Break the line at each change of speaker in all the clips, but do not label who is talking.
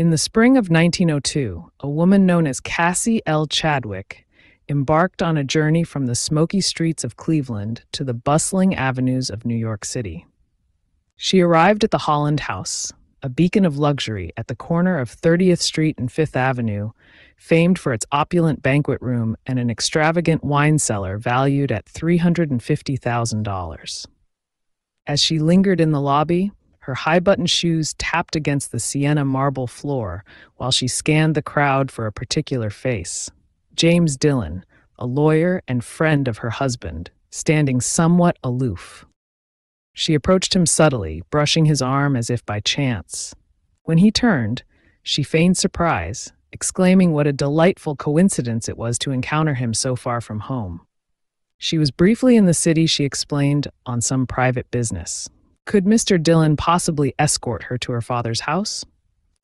In the spring of 1902, a woman known as Cassie L. Chadwick embarked on a journey from the smoky streets of Cleveland to the bustling avenues of New York City. She arrived at the Holland House, a beacon of luxury at the corner of 30th Street and Fifth Avenue, famed for its opulent banquet room and an extravagant wine cellar valued at $350,000. As she lingered in the lobby, her high button shoes tapped against the sienna marble floor while she scanned the crowd for a particular face. James Dillon, a lawyer and friend of her husband, standing somewhat aloof. She approached him subtly, brushing his arm as if by chance. When he turned, she feigned surprise, exclaiming what a delightful coincidence it was to encounter him so far from home. She was briefly in the city, she explained, on some private business. Could Mr. Dillon possibly escort her to her father's house?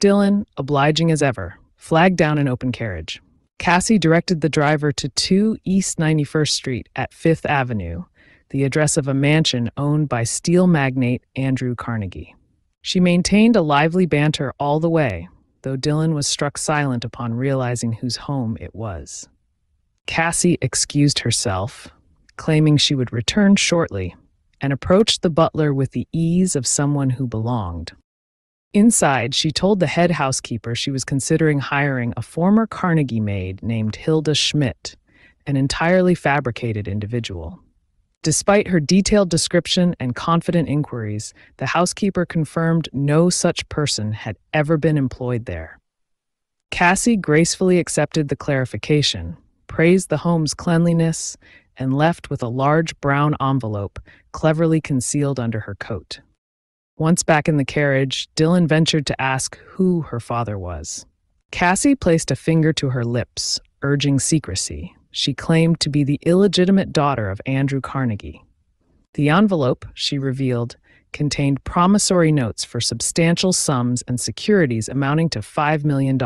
Dillon, obliging as ever, flagged down an open carriage. Cassie directed the driver to 2 East 91st Street at Fifth Avenue, the address of a mansion owned by steel magnate Andrew Carnegie. She maintained a lively banter all the way, though Dillon was struck silent upon realizing whose home it was. Cassie excused herself, claiming she would return shortly, and approached the butler with the ease of someone who belonged. Inside, she told the head housekeeper she was considering hiring a former Carnegie maid named Hilda Schmidt, an entirely fabricated individual. Despite her detailed description and confident inquiries, the housekeeper confirmed no such person had ever been employed there. Cassie gracefully accepted the clarification, praised the home's cleanliness, and left with a large brown envelope cleverly concealed under her coat. Once back in the carriage, Dillon ventured to ask who her father was. Cassie placed a finger to her lips, urging secrecy. She claimed to be the illegitimate daughter of Andrew Carnegie. The envelope, she revealed, contained promissory notes for substantial sums and securities amounting to $5 million,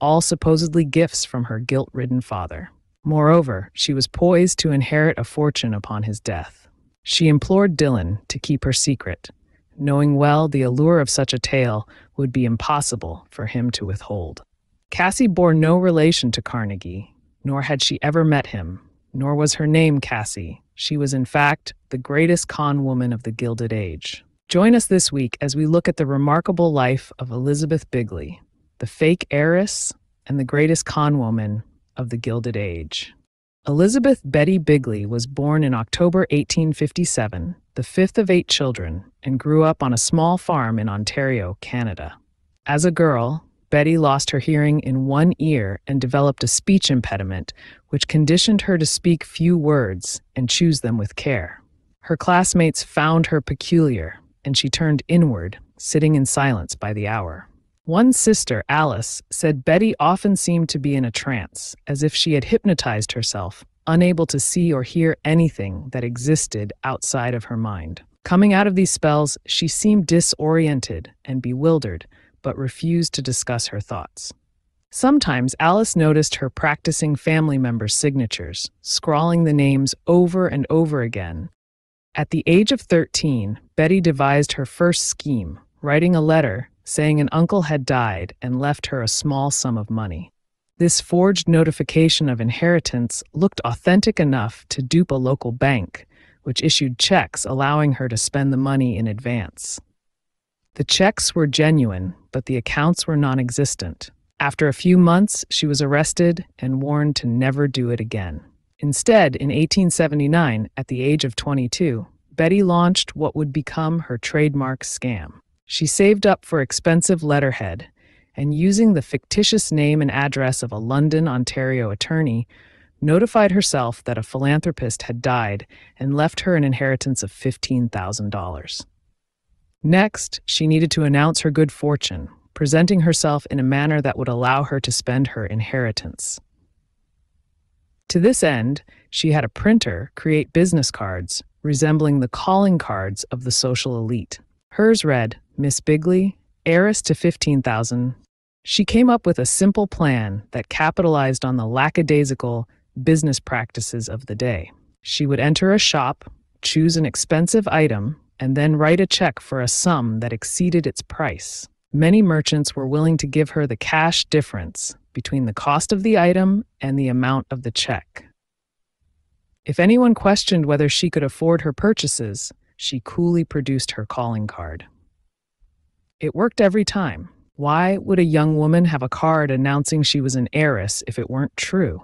all supposedly gifts from her guilt ridden father. Moreover, she was poised to inherit a fortune upon his death. She implored Dillon to keep her secret, knowing well the allure of such a tale would be impossible for him to withhold. Cassie bore no relation to Carnegie, nor had she ever met him, nor was her name Cassie. She was, in fact, the greatest con woman of the Gilded Age. Join us this week as we look at the remarkable life of Elizabeth Bigley, the fake heiress and the greatest con woman of the Gilded Age. Elizabeth Betty Bigley was born in October 1857, the fifth of eight children, and grew up on a small farm in Ontario, Canada. As a girl, Betty lost her hearing in one ear and developed a speech impediment, which conditioned her to speak few words and choose them with care. Her classmates found her peculiar, and she turned inward, sitting in silence by the hour. One sister, Alice, said Betty often seemed to be in a trance, as if she had hypnotized herself, unable to see or hear anything that existed outside of her mind. Coming out of these spells, she seemed disoriented and bewildered, but refused to discuss her thoughts. Sometimes Alice noticed her practicing family members' signatures, scrawling the names over and over again. At the age of 13, Betty devised her first scheme, writing a letter saying an uncle had died and left her a small sum of money. This forged notification of inheritance looked authentic enough to dupe a local bank, which issued checks allowing her to spend the money in advance. The checks were genuine, but the accounts were non existent. After a few months, she was arrested and warned to never do it again. Instead, in 1879, at the age of 22, Betty launched what would become her trademark scam. She saved up for expensive letterhead, and using the fictitious name and address of a London, Ontario attorney, notified herself that a philanthropist had died and left her an inheritance of $15,000. Next, she needed to announce her good fortune, presenting herself in a manner that would allow her to spend her inheritance. To this end, she had a printer create business cards resembling the calling cards of the social elite. Hers read, Miss Bigley, heiress to 15,000. She came up with a simple plan that capitalized on the lackadaisical business practices of the day. She would enter a shop, choose an expensive item, and then write a check for a sum that exceeded its price. Many merchants were willing to give her the cash difference between the cost of the item and the amount of the check. If anyone questioned whether she could afford her purchases, she coolly produced her calling card. It worked every time. Why would a young woman have a card announcing she was an heiress if it weren't true?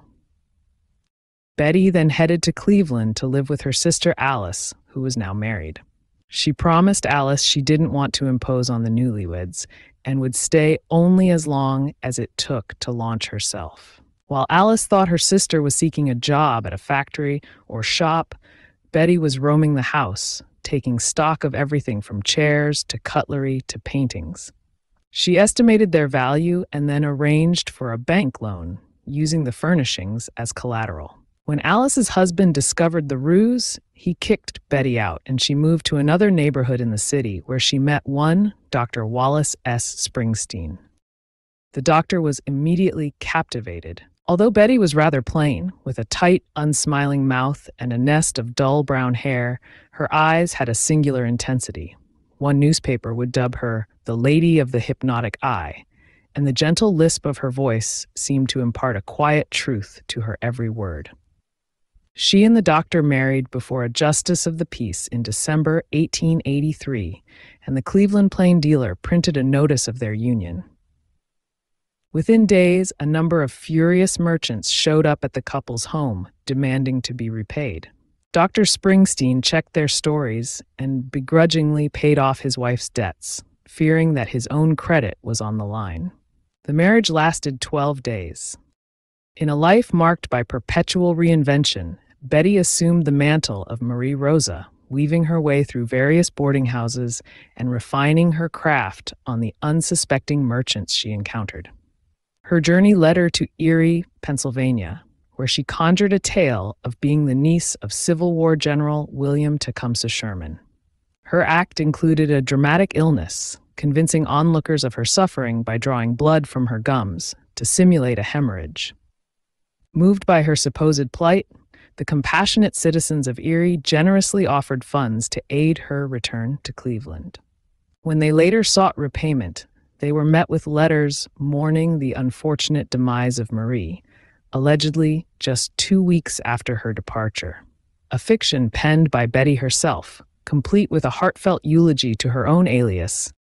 Betty then headed to Cleveland to live with her sister Alice, who was now married. She promised Alice she didn't want to impose on the newlyweds and would stay only as long as it took to launch herself. While Alice thought her sister was seeking a job at a factory or shop, Betty was roaming the house, taking stock of everything from chairs to cutlery to paintings. She estimated their value and then arranged for a bank loan, using the furnishings as collateral. When Alice's husband discovered the ruse, he kicked Betty out and she moved to another neighborhood in the city where she met one Dr. Wallace S. Springsteen. The doctor was immediately captivated. Although Betty was rather plain, with a tight, unsmiling mouth and a nest of dull brown hair, her eyes had a singular intensity. One newspaper would dub her the Lady of the Hypnotic Eye, and the gentle lisp of her voice seemed to impart a quiet truth to her every word. She and the doctor married before a justice of the peace in December 1883, and the Cleveland Plain dealer printed a notice of their union. Within days, a number of furious merchants showed up at the couple's home, demanding to be repaid. Dr. Springsteen checked their stories and begrudgingly paid off his wife's debts, fearing that his own credit was on the line. The marriage lasted 12 days. In a life marked by perpetual reinvention Betty assumed the mantle of Marie Rosa, weaving her way through various boarding houses and refining her craft on the unsuspecting merchants she encountered. Her journey led her to Erie, Pennsylvania, where she conjured a tale of being the niece of Civil War General William Tecumseh Sherman. Her act included a dramatic illness, convincing onlookers of her suffering by drawing blood from her gums to simulate a hemorrhage. Moved by her supposed plight, the compassionate citizens of Erie generously offered funds to aid her return to Cleveland. When they later sought repayment, they were met with letters mourning the unfortunate demise of Marie, allegedly just two weeks after her departure. A fiction penned by Betty herself, complete with a heartfelt eulogy to her own alias.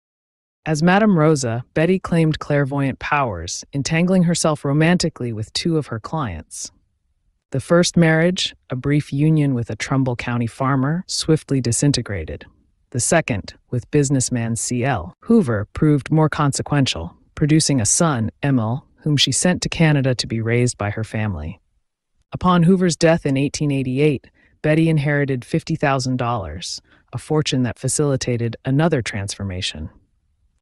As Madame Rosa, Betty claimed clairvoyant powers, entangling herself romantically with two of her clients. The first marriage, a brief union with a Trumbull County farmer, swiftly disintegrated. The second, with businessman C.L. Hoover, proved more consequential, producing a son, Emil, whom she sent to Canada to be raised by her family. Upon Hoover's death in 1888, Betty inherited $50,000, a fortune that facilitated another transformation.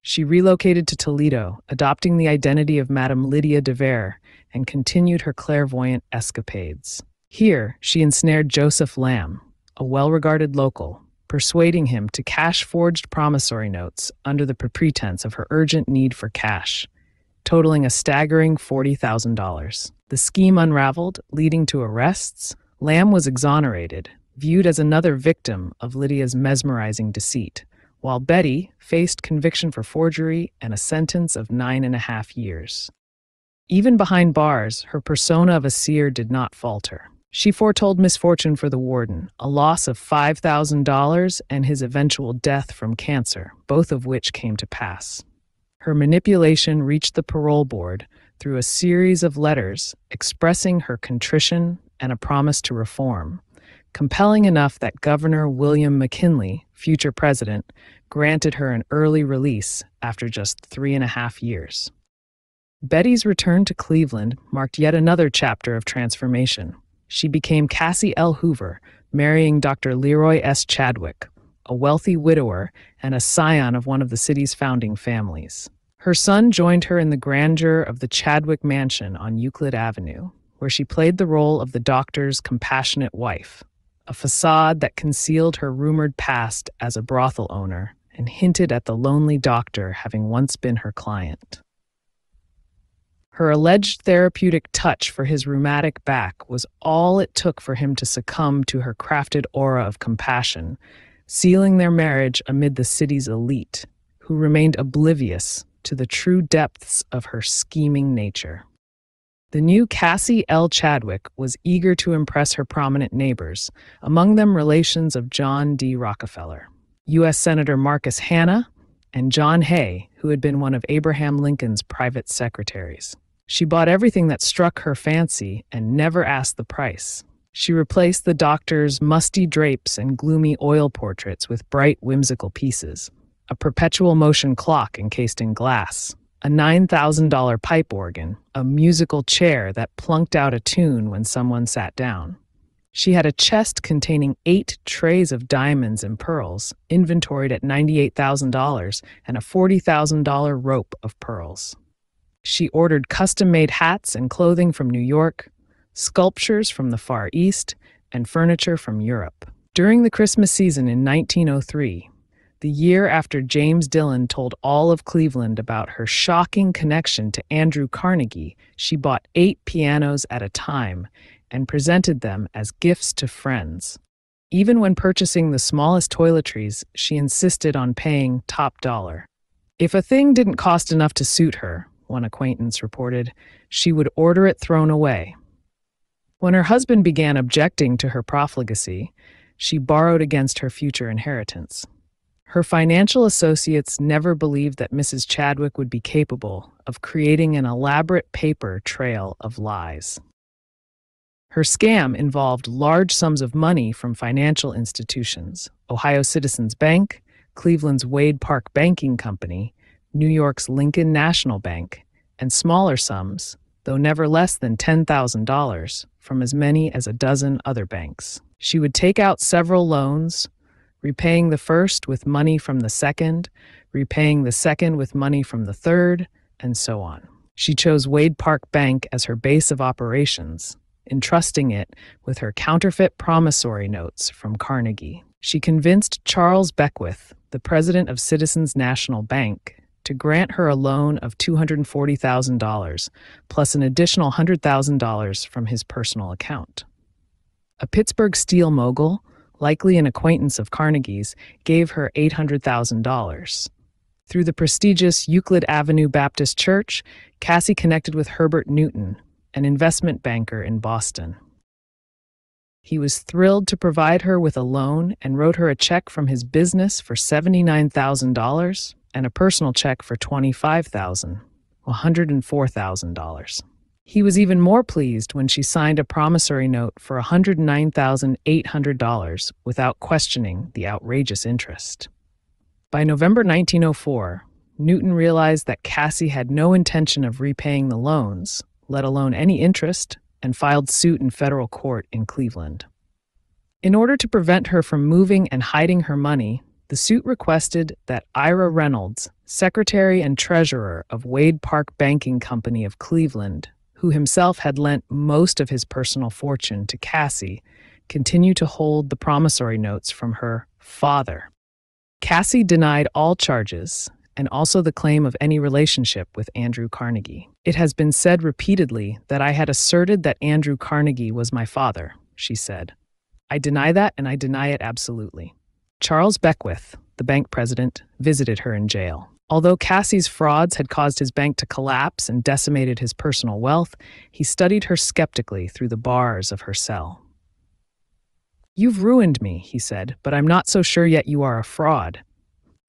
She relocated to Toledo, adopting the identity of Madame Lydia de Vere, and continued her clairvoyant escapades. Here, she ensnared Joseph Lamb, a well regarded local, persuading him to cash forged promissory notes under the pretense of her urgent need for cash, totaling a staggering $40,000. The scheme unraveled, leading to arrests. Lamb was exonerated, viewed as another victim of Lydia's mesmerizing deceit while Betty faced conviction for forgery and a sentence of nine and a half years. Even behind bars, her persona of a seer did not falter. She foretold misfortune for the warden, a loss of $5,000, and his eventual death from cancer, both of which came to pass. Her manipulation reached the parole board through a series of letters expressing her contrition and a promise to reform, compelling enough that Governor William McKinley, future president, granted her an early release after just three and a half years. Betty's return to Cleveland marked yet another chapter of transformation. She became Cassie L. Hoover, marrying Dr. Leroy S. Chadwick, a wealthy widower and a scion of one of the city's founding families. Her son joined her in the grandeur of the Chadwick Mansion on Euclid Avenue, where she played the role of the doctor's compassionate wife, a facade that concealed her rumored past as a brothel owner and hinted at the lonely doctor having once been her client. Her alleged therapeutic touch for his rheumatic back was all it took for him to succumb to her crafted aura of compassion, sealing their marriage amid the city's elite, who remained oblivious to the true depths of her scheming nature. The new Cassie L. Chadwick was eager to impress her prominent neighbors, among them relations of John D. Rockefeller, U.S. Senator Marcus Hanna, and John Hay, who had been one of Abraham Lincoln's private secretaries. She bought everything that struck her fancy and never asked the price. She replaced the doctor's musty drapes and gloomy oil portraits with bright, whimsical pieces a perpetual motion clock encased in glass, a $9,000 pipe organ, a musical chair that plunked out a tune when someone sat down. She had a chest containing eight trays of diamonds and pearls, inventoried at $98,000, and a $40,000 rope of pearls. She ordered custom made hats and clothing from New York, sculptures from the Far East, and furniture from Europe. During the Christmas season in 1903, the year after James Dillon told all of Cleveland about her shocking connection to Andrew Carnegie, she bought eight pianos at a time and presented them as gifts to friends. Even when purchasing the smallest toiletries, she insisted on paying top dollar. If a thing didn't cost enough to suit her, one acquaintance reported, she would order it thrown away. When her husband began objecting to her profligacy, she borrowed against her future inheritance. Her financial associates never believed that Mrs. Chadwick would be capable of creating an elaborate paper trail of lies. Her scam involved large sums of money from financial institutions Ohio Citizens Bank, Cleveland's Wade Park Banking Company, New York's Lincoln National Bank, and smaller sums, though never less than $10,000, from as many as a dozen other banks. She would take out several loans, repaying the first with money from the second, repaying the second with money from the third, and so on. She chose Wade Park Bank as her base of operations, entrusting it with her counterfeit promissory notes from Carnegie. She convinced Charles Beckwith, the president of Citizens National Bank, to grant her a loan of $240,000, plus an additional $100,000 from his personal account. A Pittsburgh steel mogul, likely an acquaintance of Carnegie's, gave her $800,000. Through the prestigious Euclid Avenue Baptist Church, Cassie connected with Herbert Newton, an investment banker in Boston. He was thrilled to provide her with a loan and wrote her a check from his business for $79,000 and a personal check for $25,000, $104,000. He was even more pleased when she signed a promissory note for $109,800 without questioning the outrageous interest. By November 1904, Newton realized that Cassie had no intention of repaying the loans, let alone any interest, and filed suit in federal court in Cleveland. In order to prevent her from moving and hiding her money, the suit requested that Ira Reynolds, secretary and treasurer of Wade Park Banking Company of Cleveland, who himself had lent most of his personal fortune to Cassie, continue to hold the promissory notes from her father. Cassie denied all charges and also the claim of any relationship with Andrew Carnegie. It has been said repeatedly that I had asserted that Andrew Carnegie was my father, she said. I deny that and I deny it absolutely. Charles Beckwith, the bank president, visited her in jail. Although Cassie's frauds had caused his bank to collapse and decimated his personal wealth, he studied her skeptically through the bars of her cell. You've ruined me, he said, but I'm not so sure yet you are a fraud.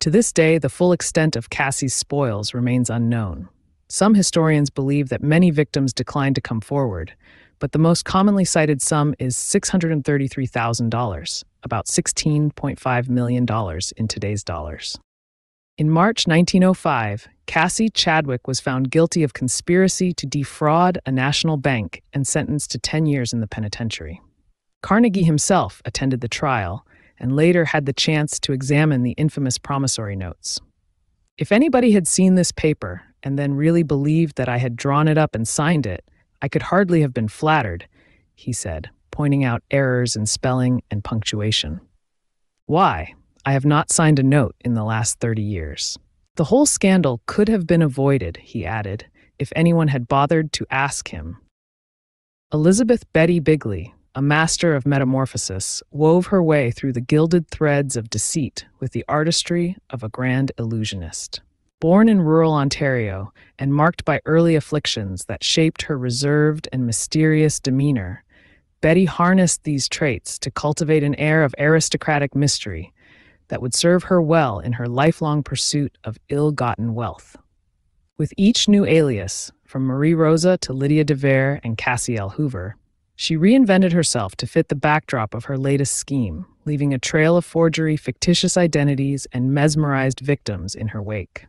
To this day, the full extent of Cassie's spoils remains unknown. Some historians believe that many victims declined to come forward, but the most commonly cited sum is $633,000, about $16.5 million in today's dollars. In March 1905, Cassie Chadwick was found guilty of conspiracy to defraud a national bank and sentenced to 10 years in the penitentiary. Carnegie himself attended the trial and later had the chance to examine the infamous promissory notes. If anybody had seen this paper and then really believed that I had drawn it up and signed it, I could hardly have been flattered, he said, pointing out errors in spelling and punctuation. Why? I have not signed a note in the last 30 years. The whole scandal could have been avoided, he added, if anyone had bothered to ask him. Elizabeth Betty Bigley, a master of metamorphosis, wove her way through the gilded threads of deceit with the artistry of a grand illusionist. Born in rural Ontario and marked by early afflictions that shaped her reserved and mysterious demeanor, Betty harnessed these traits to cultivate an air of aristocratic mystery that would serve her well in her lifelong pursuit of ill gotten wealth. With each new alias, from Marie Rosa to Lydia DeVere and Cassie L. Hoover, she reinvented herself to fit the backdrop of her latest scheme, leaving a trail of forgery, fictitious identities, and mesmerized victims in her wake.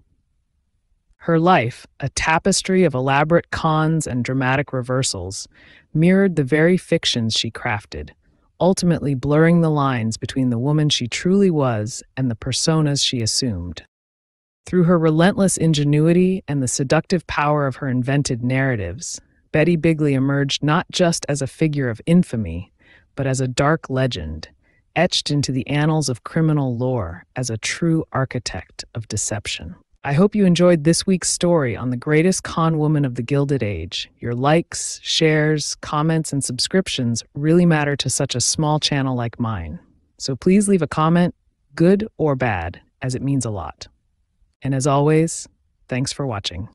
Her life, a tapestry of elaborate cons and dramatic reversals, mirrored the very fictions she crafted, ultimately blurring the lines between the woman she truly was and the personas she assumed. Through her relentless ingenuity and the seductive power of her invented narratives, Betty Bigley emerged not just as a figure of infamy, but as a dark legend, etched into the annals of criminal lore as a true architect of deception. I hope you enjoyed this week's story on the greatest con woman of the Gilded Age. Your likes, shares, comments, and subscriptions really matter to such a small channel like mine. So please leave a comment, good or bad, as it means a lot. And as always, thanks for watching.